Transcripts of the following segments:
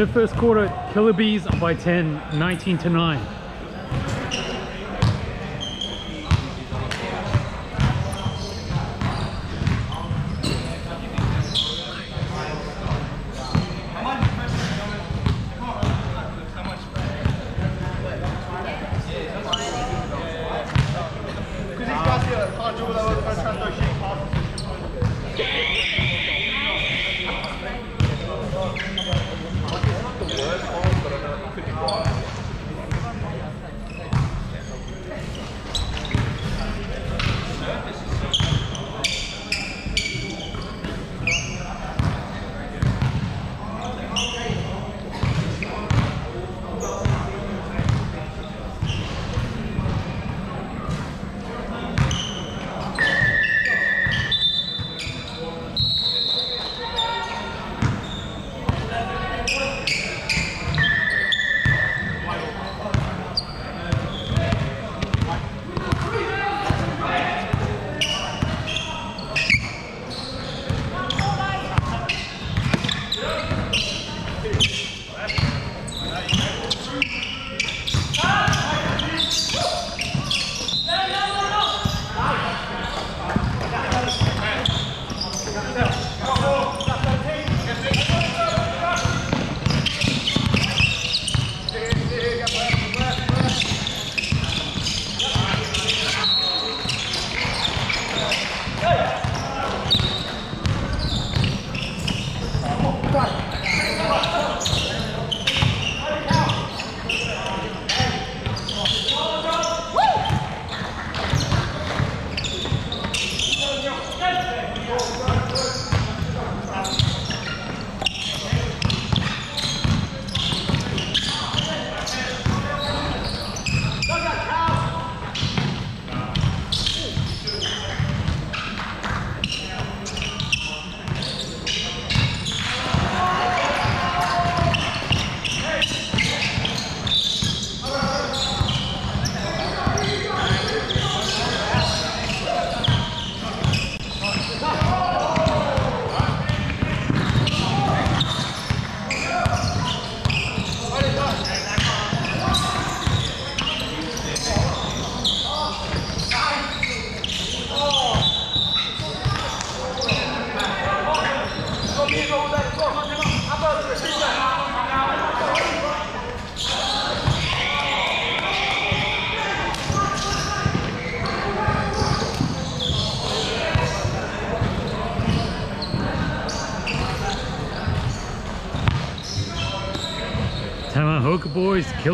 In the first quarter, Killabeez by 10, 19 to 9.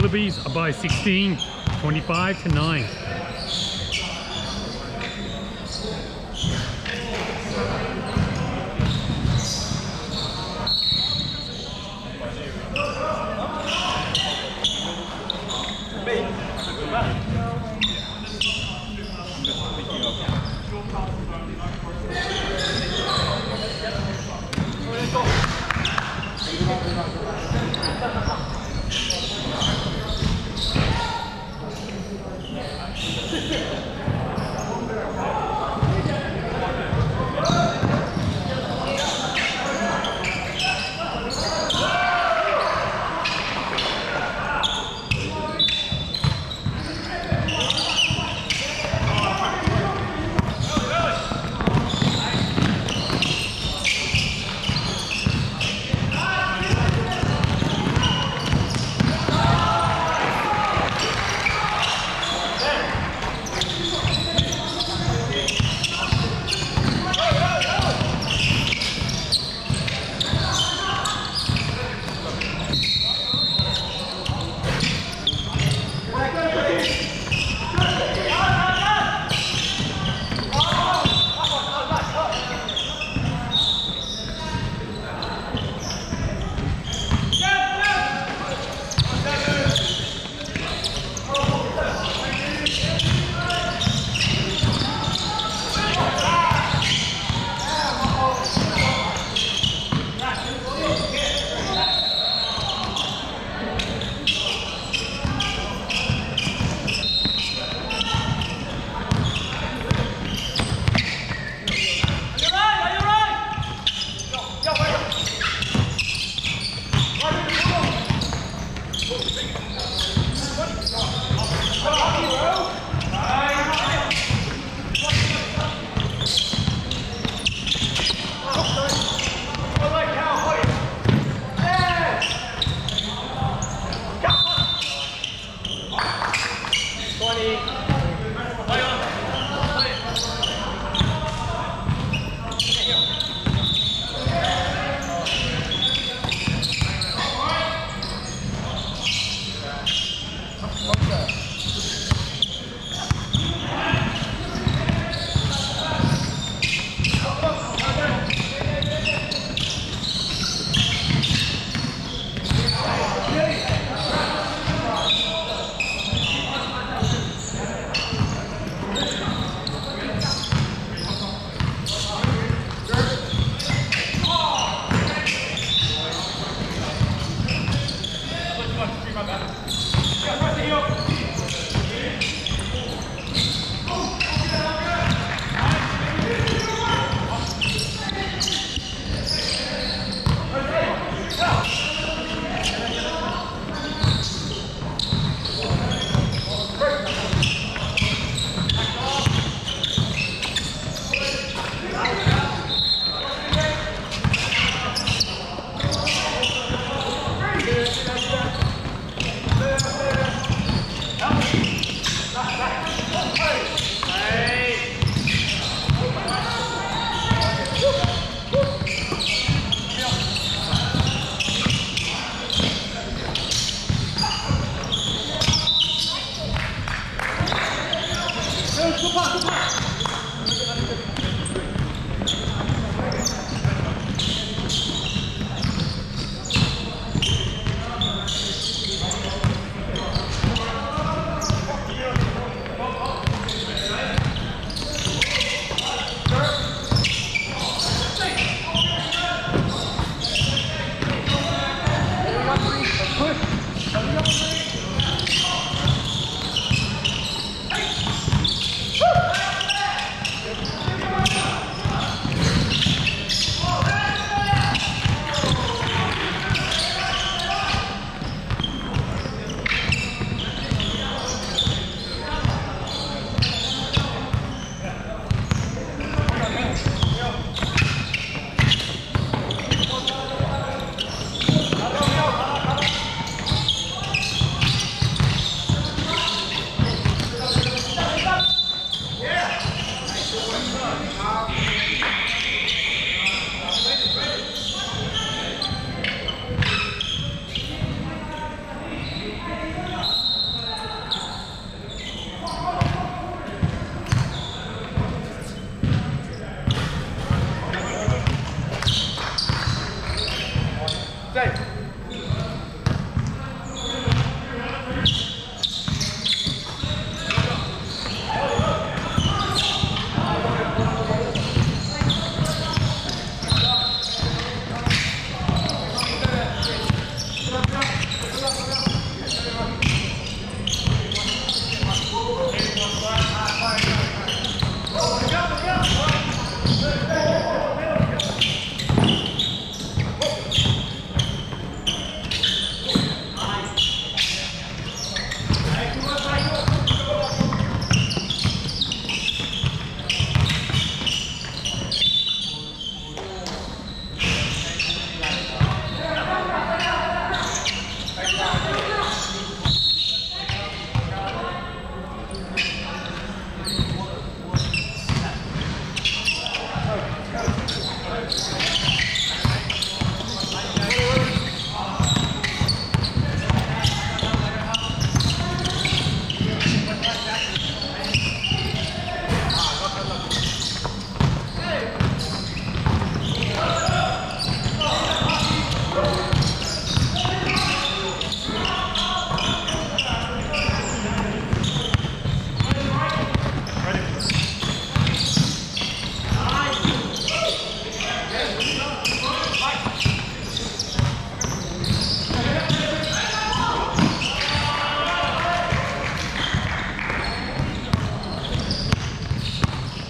Bees up by 16, 25 to 9.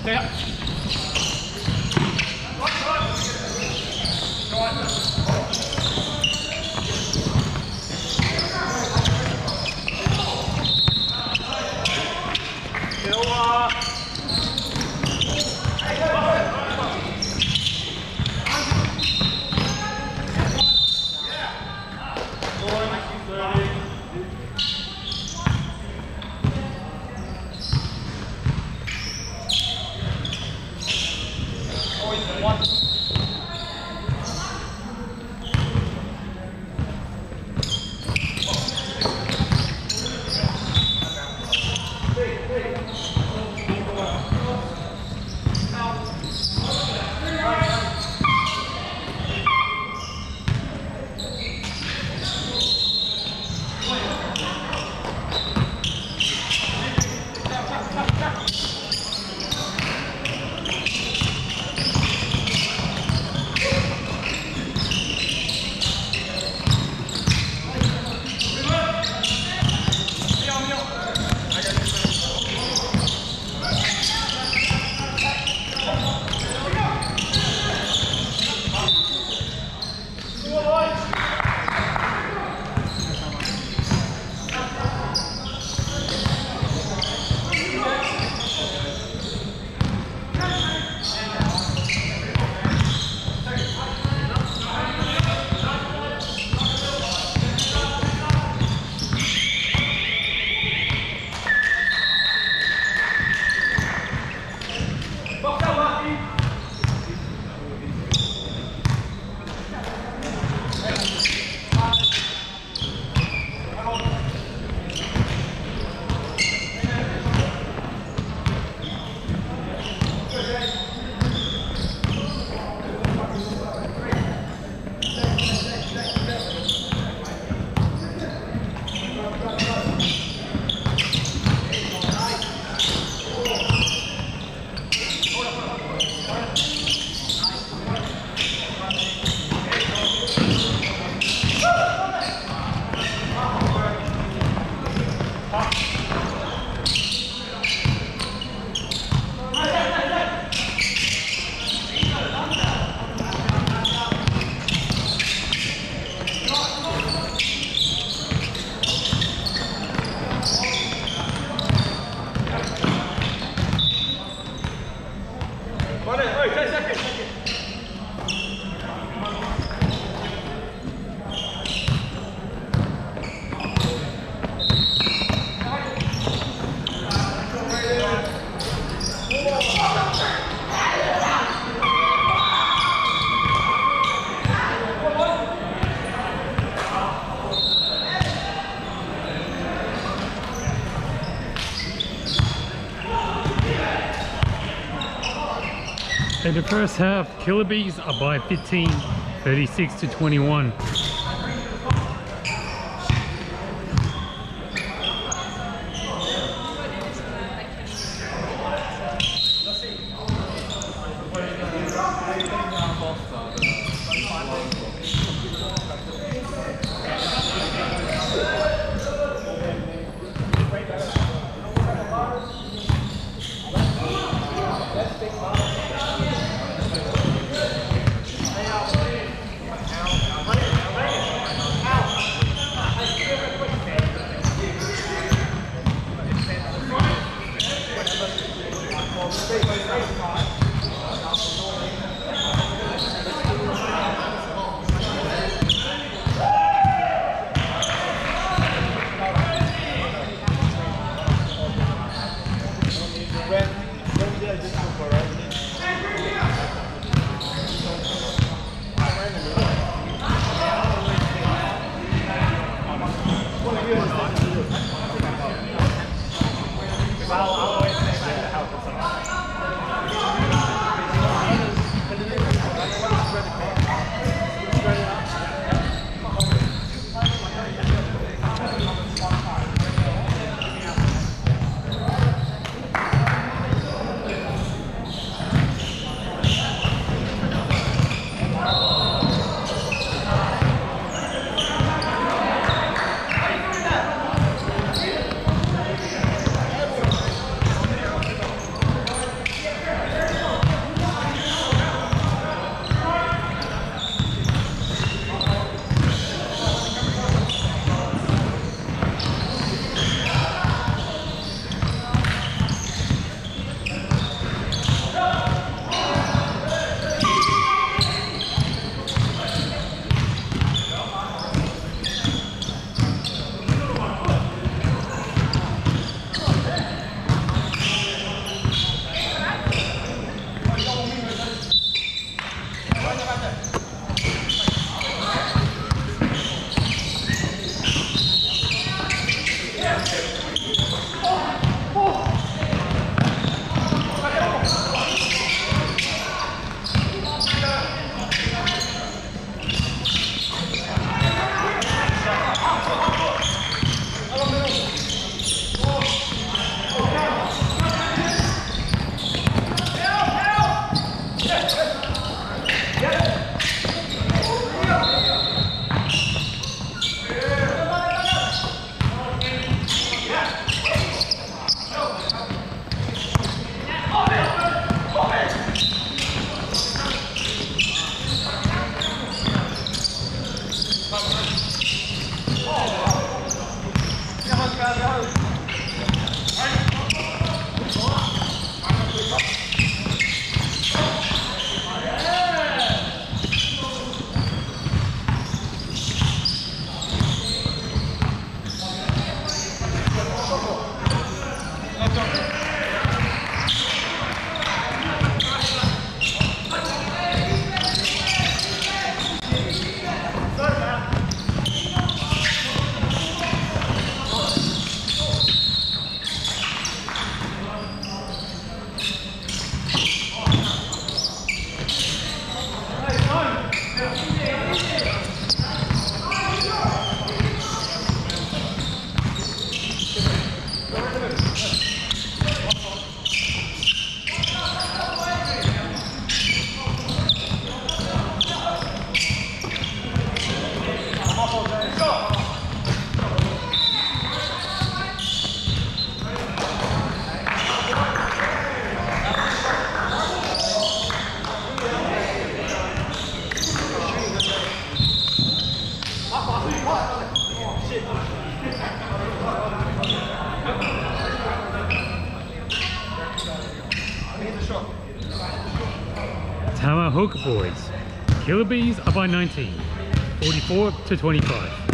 Yeah. up. Go on. The first half, Killabeez are by 15, 36 to 21. Tama Hooker Boyz. Killer Bees are by 19, 44 to 25.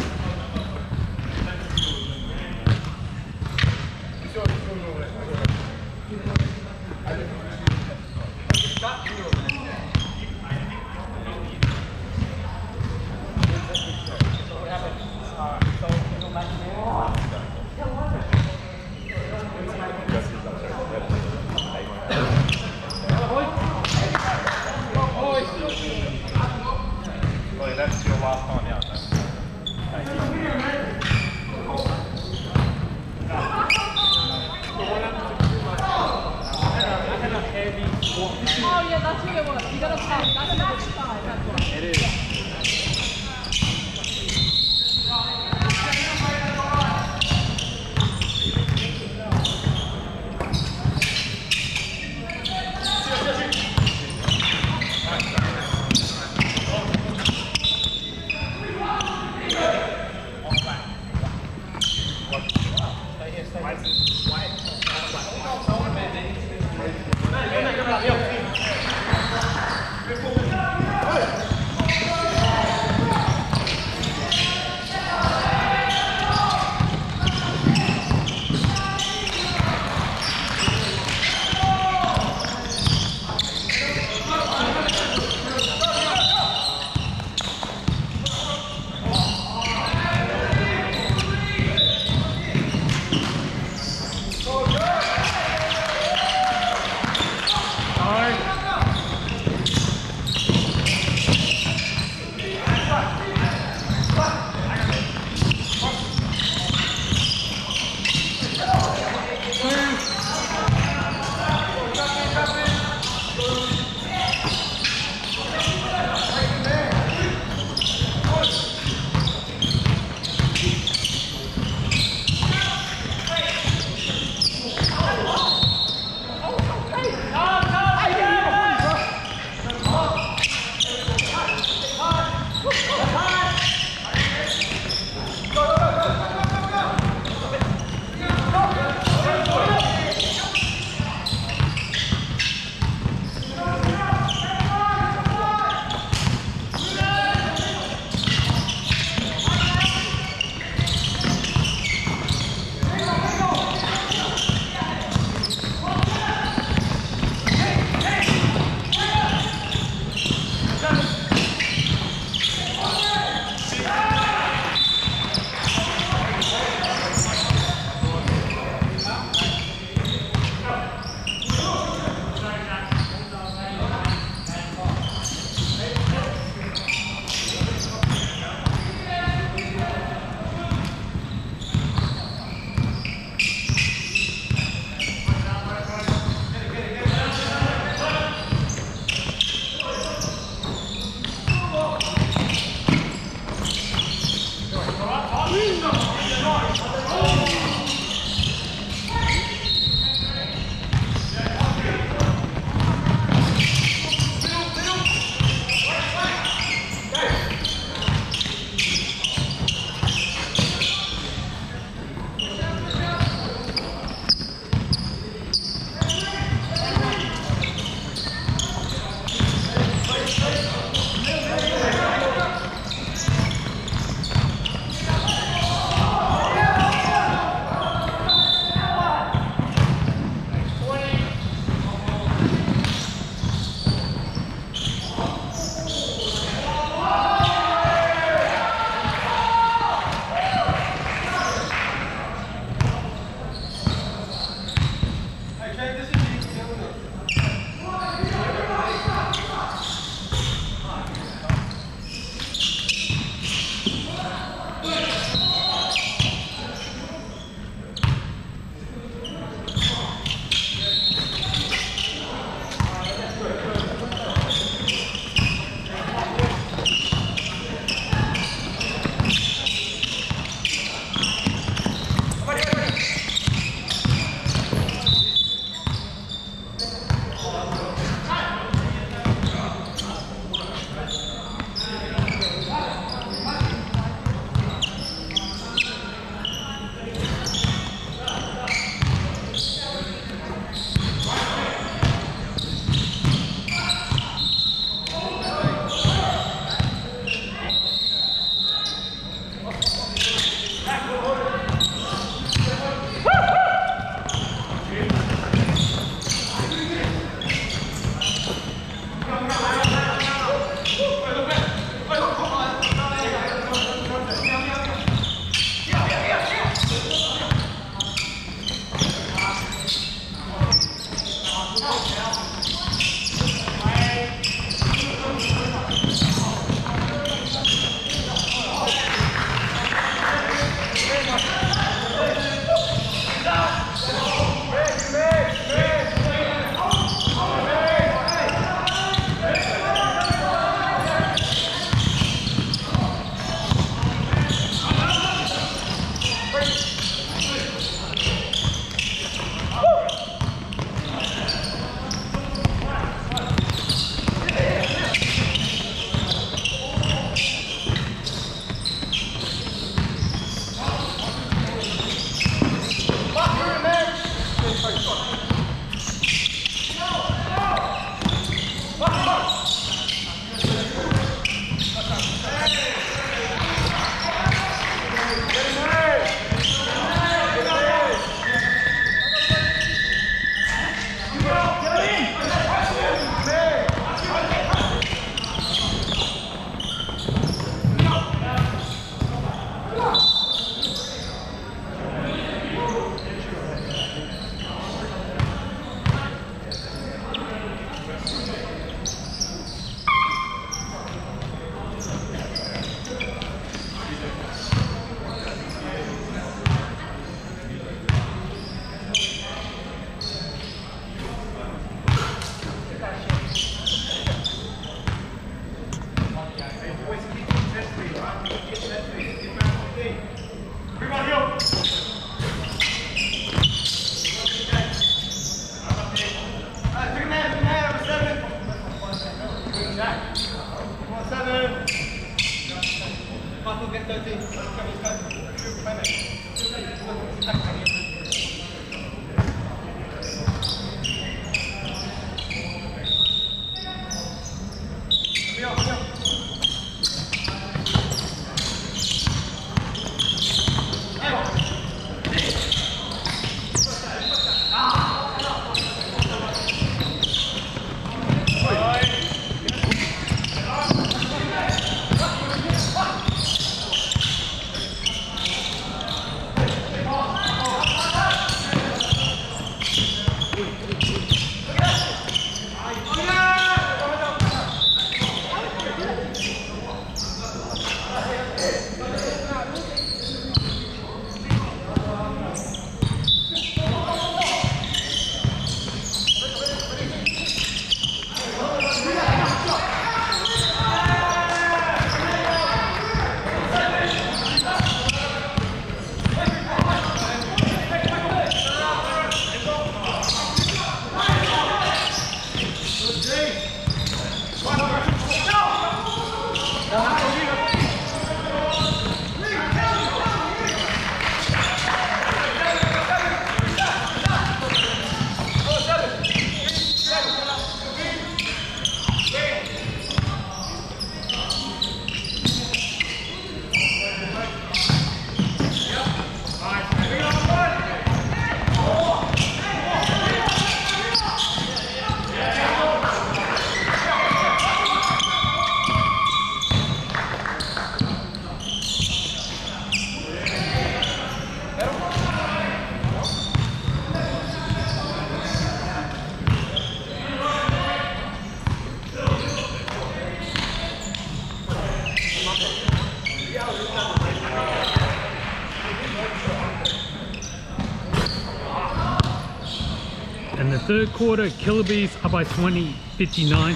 Third quarter, Killabeez up by 20, 59,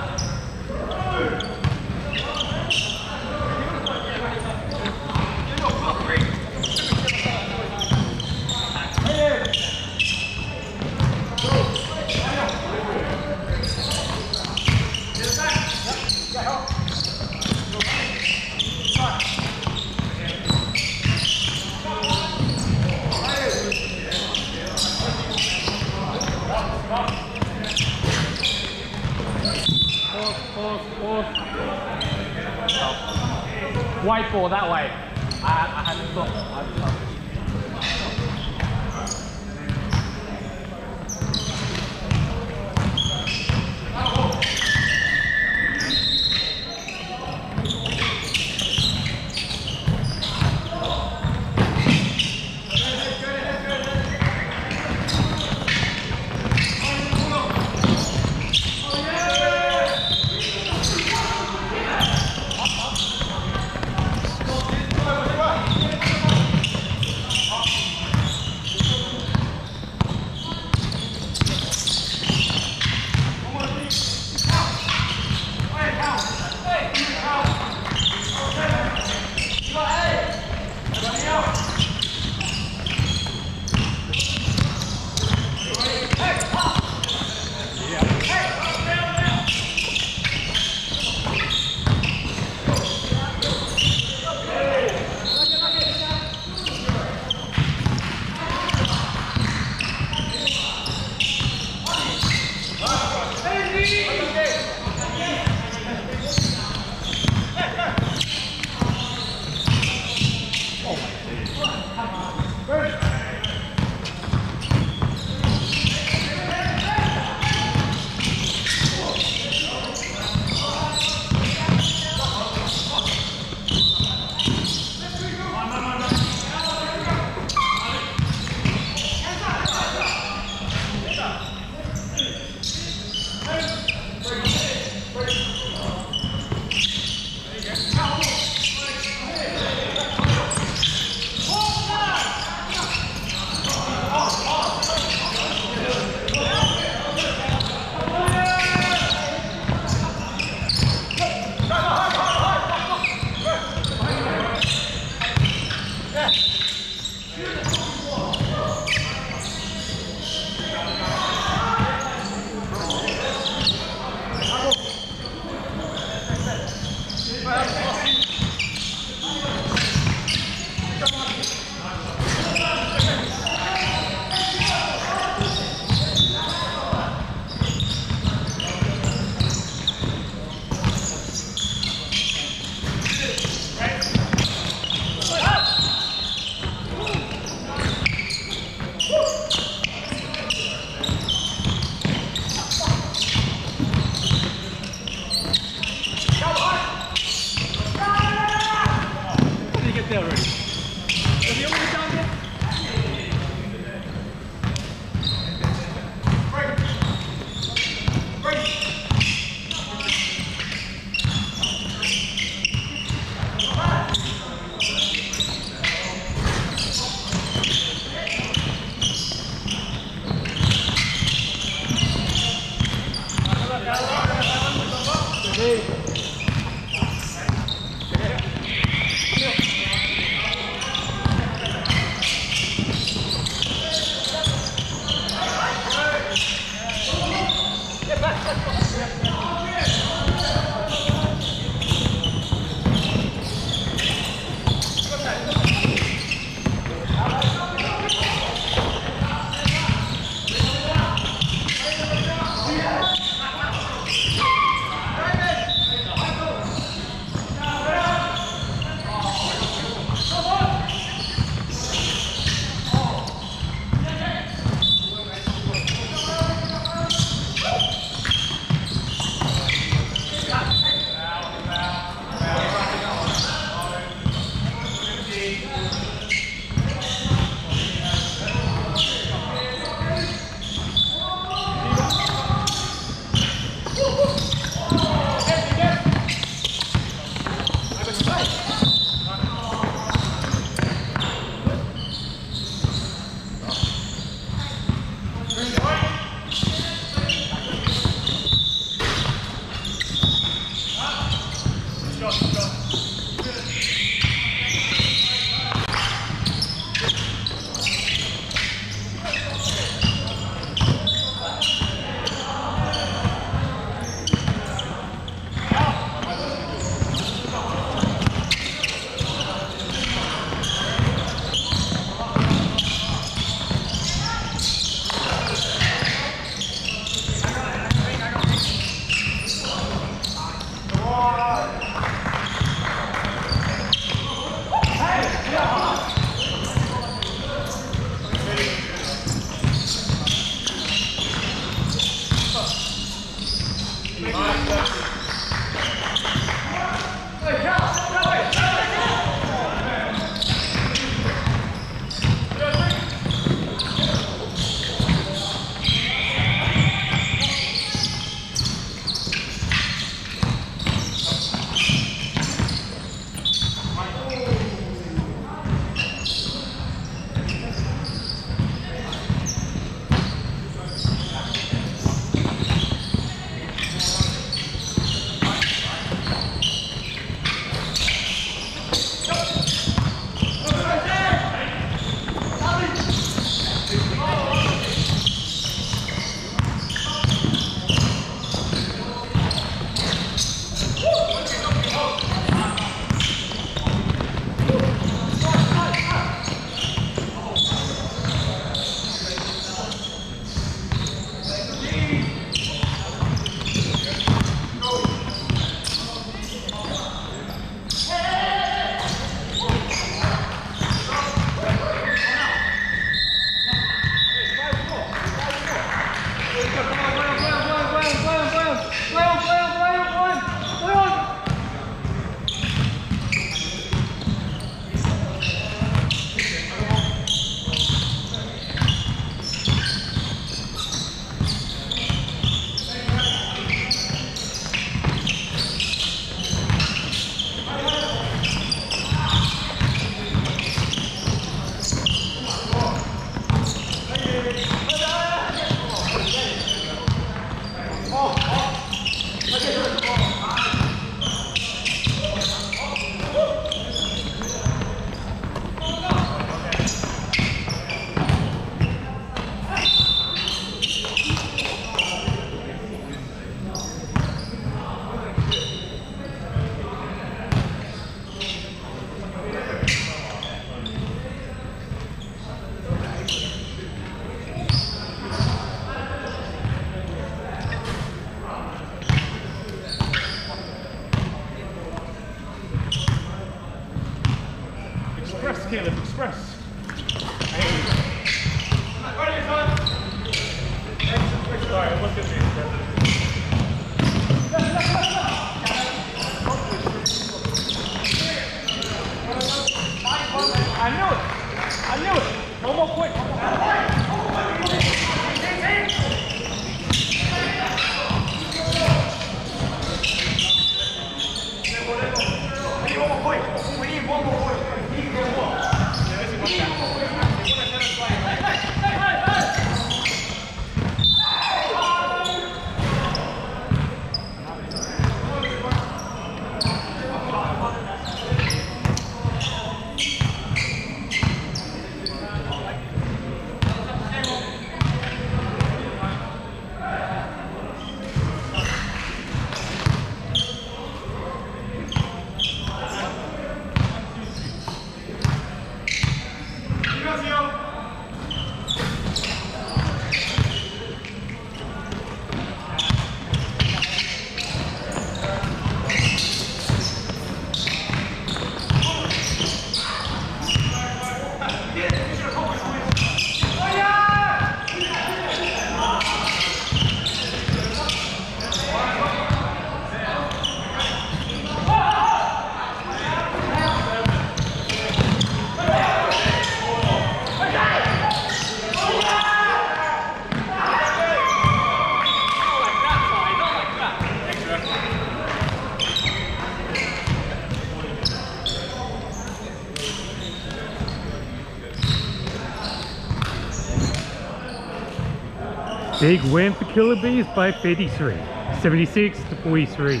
Big win for Killabeez by 33. 76 to 43.